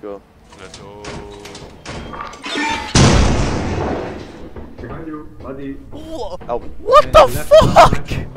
Let's go. Let's go. Behind you, buddy. Oh, What the fuck?